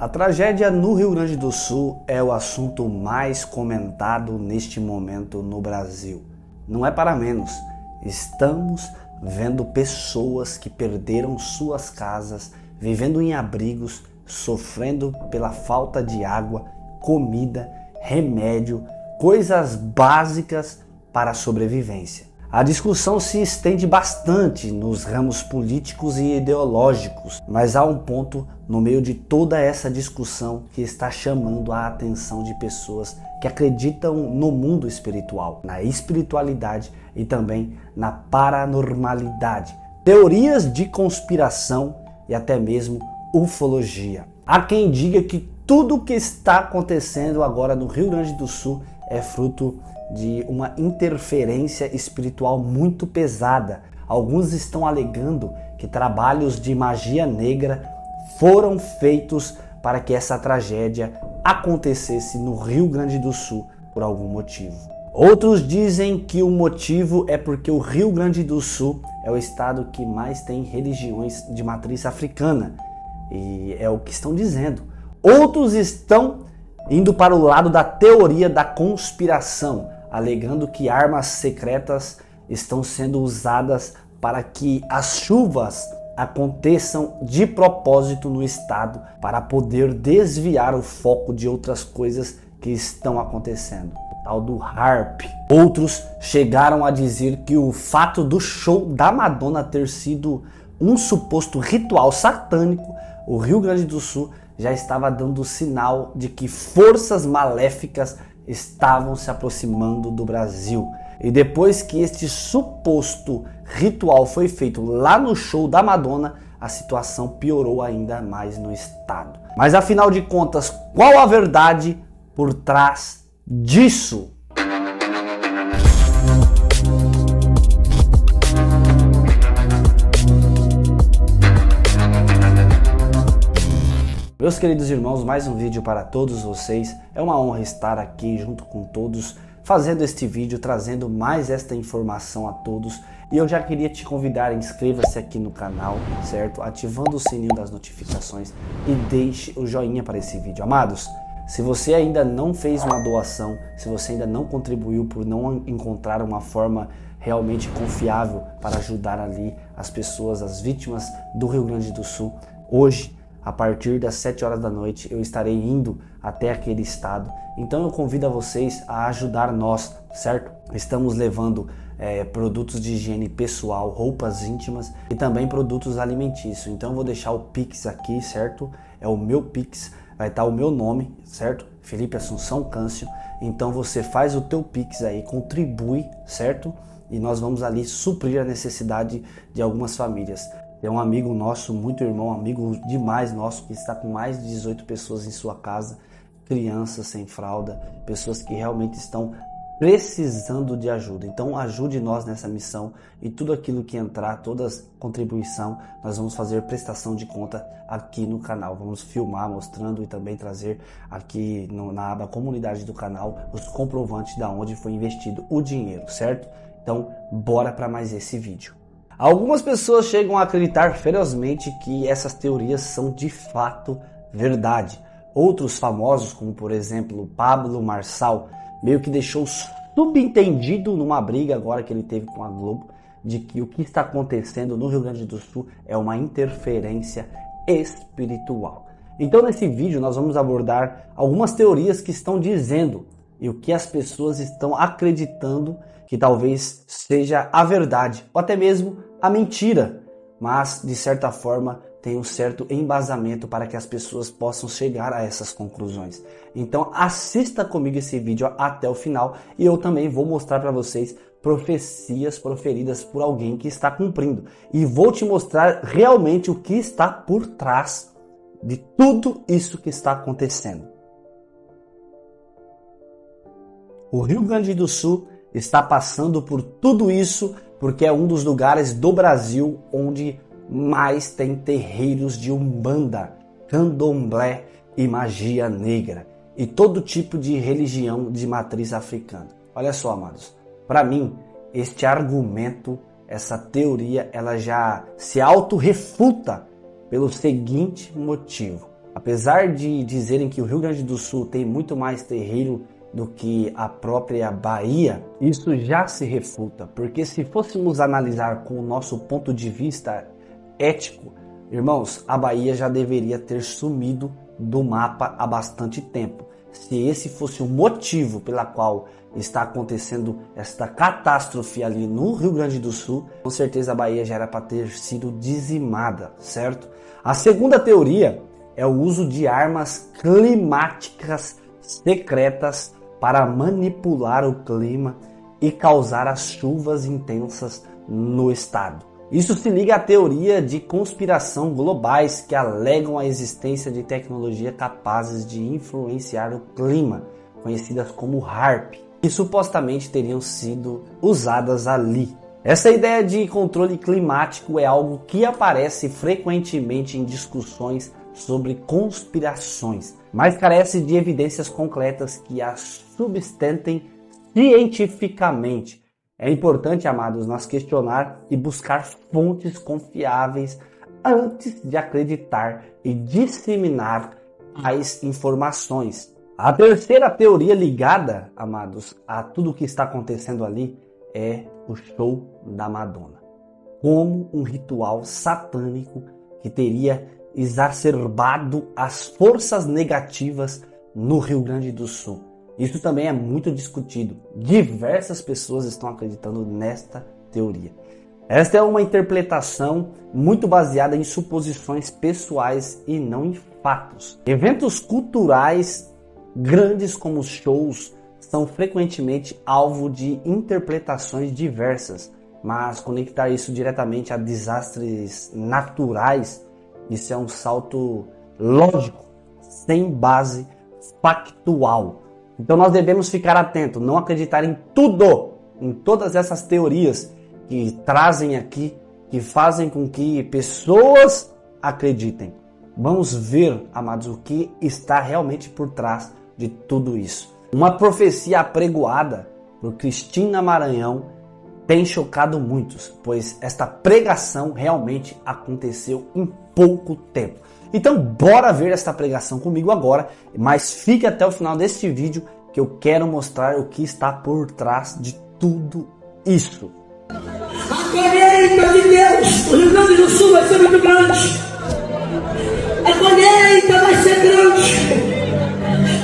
A tragédia no Rio Grande do Sul é o assunto mais comentado neste momento no Brasil. Não é para menos. Estamos vendo pessoas que perderam suas casas, vivendo em abrigos, sofrendo pela falta de água, comida, remédio, coisas básicas para a sobrevivência. A discussão se estende bastante nos ramos políticos e ideológicos, mas há um ponto no meio de toda essa discussão que está chamando a atenção de pessoas que acreditam no mundo espiritual, na espiritualidade e também na paranormalidade, teorias de conspiração e até mesmo ufologia. Há quem diga que tudo o que está acontecendo agora no Rio Grande do Sul é fruto de uma interferência espiritual muito pesada. Alguns estão alegando que trabalhos de magia negra foram feitos para que essa tragédia acontecesse no Rio Grande do Sul por algum motivo. Outros dizem que o motivo é porque o Rio Grande do Sul é o estado que mais tem religiões de matriz africana. E é o que estão dizendo. Outros estão indo para o lado da teoria da conspiração, alegando que armas secretas estão sendo usadas para que as chuvas aconteçam de propósito no estado para poder desviar o foco de outras coisas que estão acontecendo. O tal do HARP. Outros chegaram a dizer que o fato do show da Madonna ter sido um suposto ritual satânico, o Rio Grande do Sul já estava dando sinal de que forças maléficas estavam se aproximando do Brasil. E depois que este suposto ritual foi feito lá no show da Madonna, a situação piorou ainda mais no estado. Mas afinal de contas, qual a verdade por trás disso? Meus queridos irmãos, mais um vídeo para todos vocês. É uma honra estar aqui junto com todos, fazendo este vídeo, trazendo mais esta informação a todos. E eu já queria te convidar, inscreva-se aqui no canal, certo? Ativando o sininho das notificações e deixe o joinha para esse vídeo. Amados, se você ainda não fez uma doação, se você ainda não contribuiu por não encontrar uma forma realmente confiável para ajudar ali as pessoas, as vítimas do Rio Grande do Sul, hoje a partir das 7 horas da noite eu estarei indo até aquele estado. Então eu convido a vocês a ajudar nós, certo? Estamos levando é, produtos de higiene pessoal, roupas íntimas e também produtos alimentícios. Então eu vou deixar o Pix aqui, certo? É o meu Pix, vai estar o meu nome, certo? Felipe Assunção Câncio. Então você faz o teu Pix aí, contribui, certo? E nós vamos ali suprir a necessidade de algumas famílias. É um amigo nosso, muito irmão, amigo demais nosso, que está com mais de 18 pessoas em sua casa, crianças sem fralda, pessoas que realmente estão precisando de ajuda. Então ajude nós nessa missão e tudo aquilo que entrar, toda contribuição, nós vamos fazer prestação de conta aqui no canal. Vamos filmar mostrando e também trazer aqui no, na aba comunidade do canal os comprovantes da onde foi investido o dinheiro, certo? Então bora para mais esse vídeo. Algumas pessoas chegam a acreditar ferozmente que essas teorias são de fato verdade. Outros famosos, como por exemplo Pablo Marçal, meio que deixou subentendido numa briga agora que ele teve com a Globo, de que o que está acontecendo no Rio Grande do Sul é uma interferência espiritual. Então nesse vídeo nós vamos abordar algumas teorias que estão dizendo e o que as pessoas estão acreditando que talvez seja a verdade, ou até mesmo a mentira, mas de certa forma tem um certo embasamento para que as pessoas possam chegar a essas conclusões. Então assista comigo esse vídeo até o final e eu também vou mostrar para vocês profecias proferidas por alguém que está cumprindo e vou te mostrar realmente o que está por trás de tudo isso que está acontecendo. O Rio Grande do Sul está passando por tudo isso porque é um dos lugares do Brasil onde mais tem terreiros de umbanda, candomblé e magia negra e todo tipo de religião de matriz africana. Olha só, amados, para mim este argumento, essa teoria, ela já se auto-refuta pelo seguinte motivo. Apesar de dizerem que o Rio Grande do Sul tem muito mais terreiro do que a própria Bahia, isso já se refuta, porque se fôssemos analisar com o nosso ponto de vista ético, irmãos, a Bahia já deveria ter sumido do mapa há bastante tempo. Se esse fosse o motivo pela qual está acontecendo esta catástrofe ali no Rio Grande do Sul, com certeza a Bahia já era para ter sido dizimada, certo? A segunda teoria é o uso de armas climáticas secretas para manipular o clima e causar as chuvas intensas no estado. Isso se liga à teoria de conspiração globais que alegam a existência de tecnologia capazes de influenciar o clima, conhecidas como HARP, que supostamente teriam sido usadas ali. Essa ideia de controle climático é algo que aparece frequentemente em discussões sobre conspirações, mas carece de evidências concretas que as substentem cientificamente. É importante, amados, nós questionar e buscar fontes confiáveis antes de acreditar e disseminar as informações. A terceira teoria ligada, amados, a tudo o que está acontecendo ali é o show da Madonna. Como um ritual satânico que teria exacerbado as forças negativas no Rio Grande do Sul. Isso também é muito discutido. Diversas pessoas estão acreditando nesta teoria. Esta é uma interpretação muito baseada em suposições pessoais e não em fatos. Eventos culturais grandes como shows são frequentemente alvo de interpretações diversas, mas conectar isso diretamente a desastres naturais isso é um salto lógico, sem base factual. Então nós devemos ficar atentos, não acreditar em tudo, em todas essas teorias que trazem aqui, que fazem com que pessoas acreditem. Vamos ver, amados, o que está realmente por trás de tudo isso. Uma profecia apregoada por Cristina Maranhão tem chocado muitos, pois esta pregação realmente aconteceu em pouco tempo. Então, bora ver esta pregação comigo agora, mas fique até o final deste vídeo que eu quero mostrar o que está por trás de tudo isso. A colheita de Deus, o Rio Grande do Sul vai ser muito grande. A colheita vai ser grande.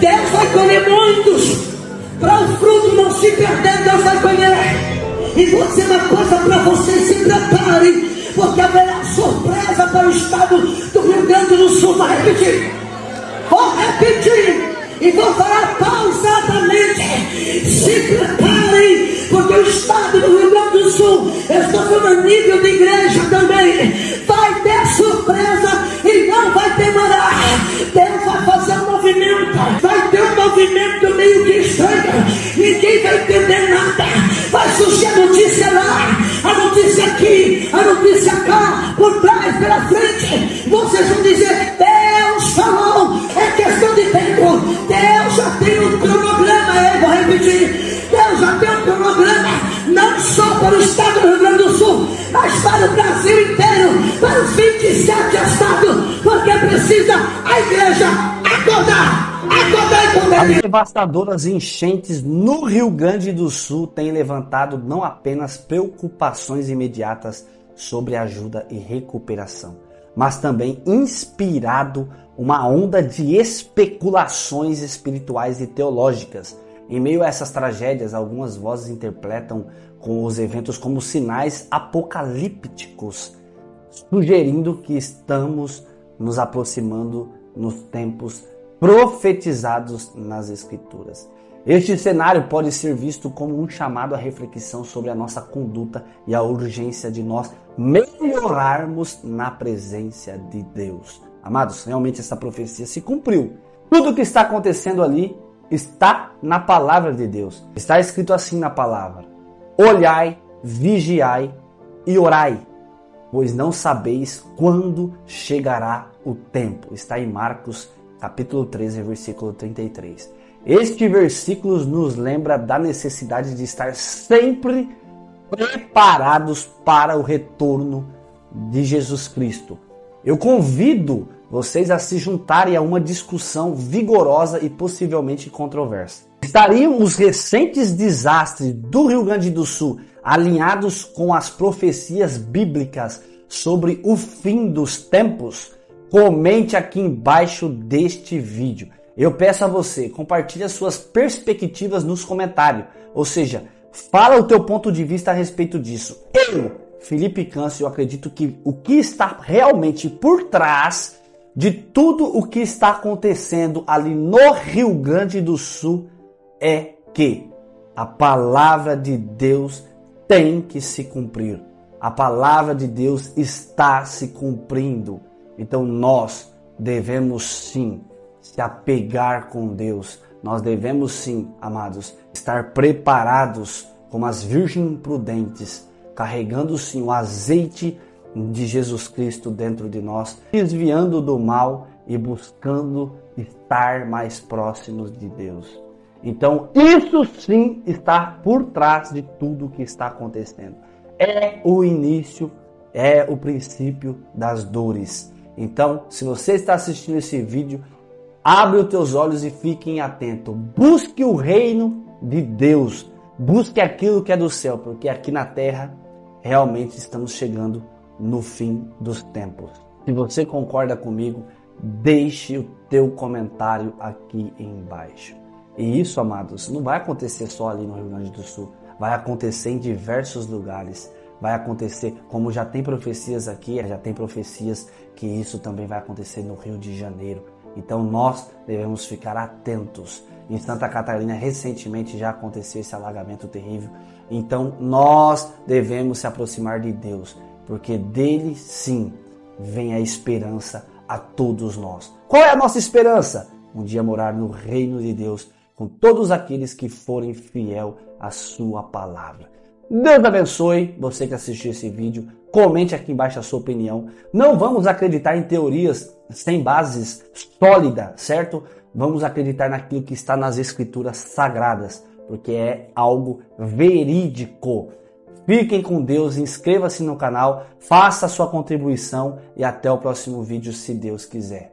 Deus vai colher muitos. Para o fruto não se perder, Deus vai colher. E vou dizer uma coisa para vocês: se preparem, porque haverá surpresa para o estado do Rio Grande do Sul. Vou repetir, vou repetir e vou falar pausadamente. Se preparem, porque o estado do Rio Grande do Sul, eu estou falando nível de igreja também, vai ter surpresa e não vai demorar. Deus vai fazer um movimento, vai ter um movimento meio que estranho, ninguém vai entender nada vai surgir a notícia cá, por trás, pela frente. Vocês vão dizer: Deus falou, é questão de tempo. Deus já tem um cronograma, eu vou repetir. Deus já tem um cronograma, não só para o estado do Rio Grande do Sul, mas para o Brasil inteiro, para os 27 estados, porque precisa a igreja acordar. As devastadoras enchentes no Rio Grande do Sul têm levantado não apenas preocupações imediatas sobre ajuda e recuperação, mas também inspirado uma onda de especulações espirituais e teológicas. Em meio a essas tragédias, algumas vozes interpretam com os eventos como sinais apocalípticos, sugerindo que estamos nos aproximando nos tempos profetizados nas Escrituras. Este cenário pode ser visto como um chamado à reflexão sobre a nossa conduta e a urgência de nós melhorarmos na presença de Deus. Amados, realmente essa profecia se cumpriu. Tudo o que está acontecendo ali está na palavra de Deus. Está escrito assim na palavra: Olhai, vigiai e orai, pois não sabeis quando chegará o tempo. Está em Marcos capítulo 13, versículo 33. Este versículo nos lembra da necessidade de estar sempre preparados para o retorno de Jesus Cristo. Eu convido vocês a se juntarem a uma discussão vigorosa e possivelmente controversa. Estariam os recentes desastres do Rio Grande do Sul alinhados com as profecias bíblicas sobre o fim dos tempos? Comente aqui embaixo deste vídeo. Eu peço a você, compartilhe as suas perspectivas nos comentários. Ou seja, fala o teu ponto de vista a respeito disso. Eu, Felipe Câncio, acredito que o que está realmente por trás de tudo o que está acontecendo ali no Rio Grande do Sul é que a palavra de Deus tem que se cumprir. A palavra de Deus está se cumprindo. Então nós devemos sim se apegar com Deus. Nós devemos sim, amados, estar preparados como as virgens prudentes, carregando sim o azeite de Jesus Cristo dentro de nós, desviando do mal e buscando estar mais próximos de Deus. Então, isso sim está por trás de tudo que está acontecendo. É o início, é o princípio das dores. Então, se você está assistindo esse vídeo, abre os teus olhos e fiquem atento. Busque o reino de Deus. Busque aquilo que é do céu, porque aqui na terra realmente estamos chegando no fim dos tempos. Se você concorda comigo, deixe o teu comentário aqui embaixo. E isso, amados, não vai acontecer só ali no Rio Grande do Sul, vai acontecer em diversos lugares. Vai acontecer, como já tem profecias aqui, já tem profecias que isso também vai acontecer no Rio de Janeiro. Então nós devemos ficar atentos. Em Santa Catarina recentemente já aconteceu esse alagamento terrível. Então nós devemos se aproximar de Deus, porque dele sim vem a esperança a todos nós. Qual é a nossa esperança? Um dia morar no reino de Deus com todos aqueles que forem fiel à sua palavra. Deus abençoe você que assistiu esse vídeo. Comente aqui embaixo a sua opinião. Não vamos acreditar em teorias sem bases sólidas, certo? Vamos acreditar naquilo que está nas escrituras sagradas, porque é algo verídico. Fiquem com Deus, inscreva-se no canal, faça a sua contribuição e até o próximo vídeo, se Deus quiser.